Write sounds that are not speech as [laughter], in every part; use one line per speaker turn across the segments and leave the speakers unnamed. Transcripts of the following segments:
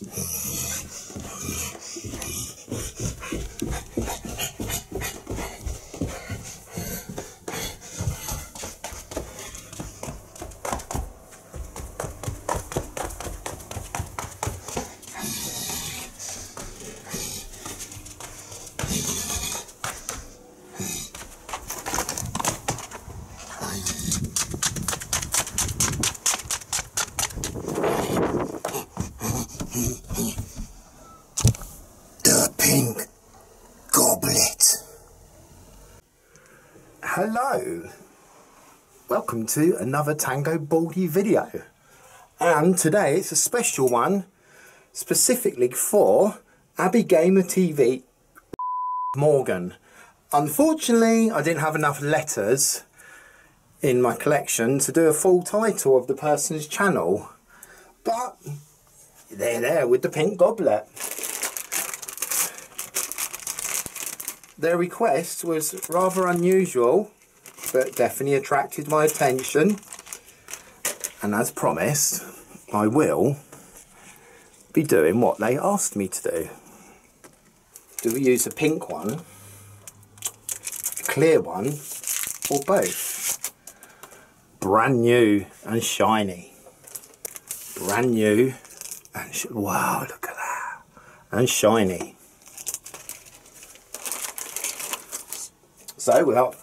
The [laughs] pink goblet. Hello. Welcome to another Tangobaldy video. And today it's a special one specifically for Abbie Gamer TV Morgan. Unfortunately, I didn't have enough letters in my collection to do a full title of the person's channel. But they're there with the pink goblet. Their request was rather unusual, but definitely attracted my attention. And as promised, I will be doing what they asked me to do. Do we use a pink one, a clear one, or both? Brand new and shiny. Brand new and sh wow, look at that. And shiny. So without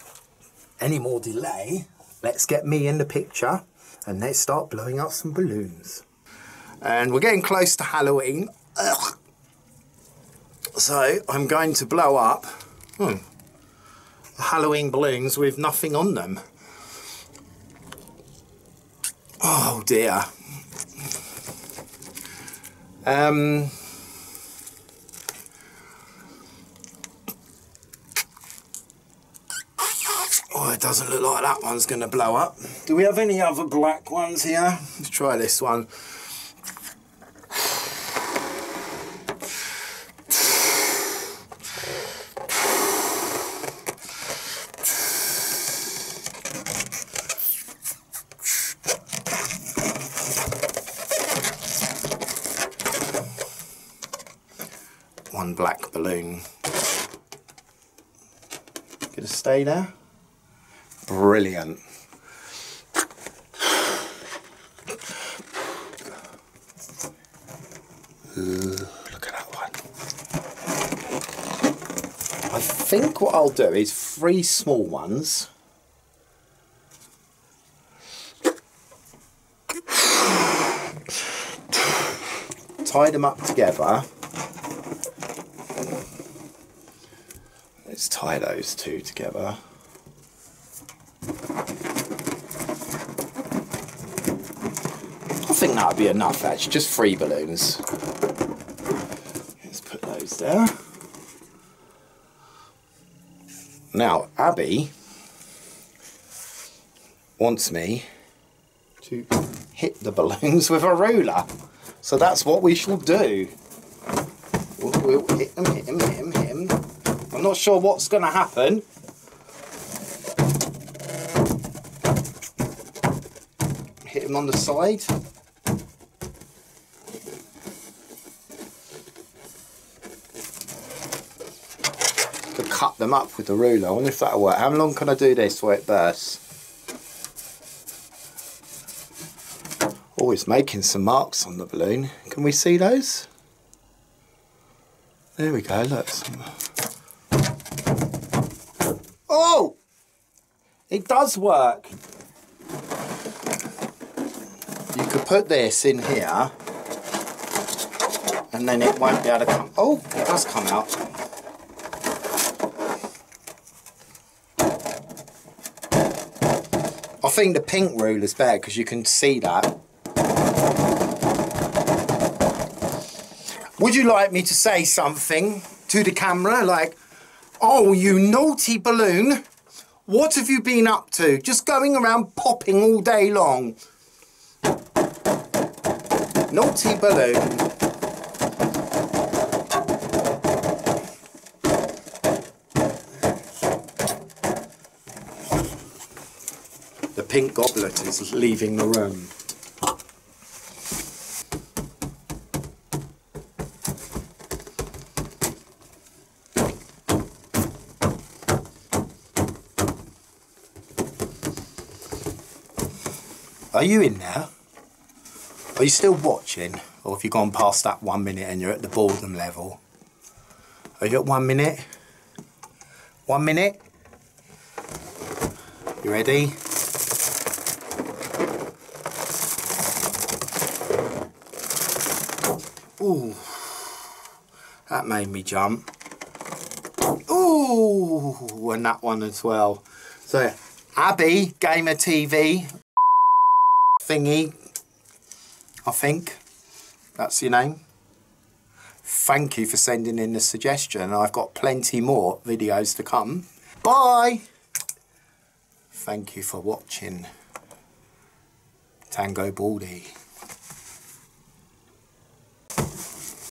any more delay, let's get me in the picture and let's start blowing up some balloons. And we're getting close to Halloween. Ugh. So I'm going to blow up hmm, Halloween balloons with nothing on them. Oh dear. Um, oh, it doesn't look like that one's going to blow up. Do we have any other black ones here? Let's try this one. One black balloon. Gonna stay there? Brilliant. Look at that one. I think what I'll do is three small ones. Tie them up together. Let's tie those two together. Think that'd be enough actually, just three balloons. Let's put those there. Now, Abbie wants me to hit the balloons with a ruler. So that's what we shall do. We'll, we'll hit hit hit. I'm not sure what's going to happen. Hit them on the side. Could cut them up with the ruler. I wonder if that'll work. How long can I do this before it bursts? Oh, it's making some marks on the balloon. Can we see those? There we go, look. Oh! It does work. You could put this in here and then it won't be able to come. Oh, it does come out. Think the pink rule is better because you can see that. Would you like me to say something to the camera like, oh, you naughty balloon, what have you been up to? Just going around popping all day long. Naughty balloon. the pink goblet is leaving the room. Are you in there? Are you still watching? Or have you gone past that one minute and you're at the boredom level? Are you at one minute? One minute? You ready? Ooh, that made me jump. Ooh, and that one as well. So, Abbie, Gamer TV, thingy, I think that's your name. Thank you for sending in the suggestion. I've got plenty more videos to come. Bye! Thank you for watching Tangobaldy.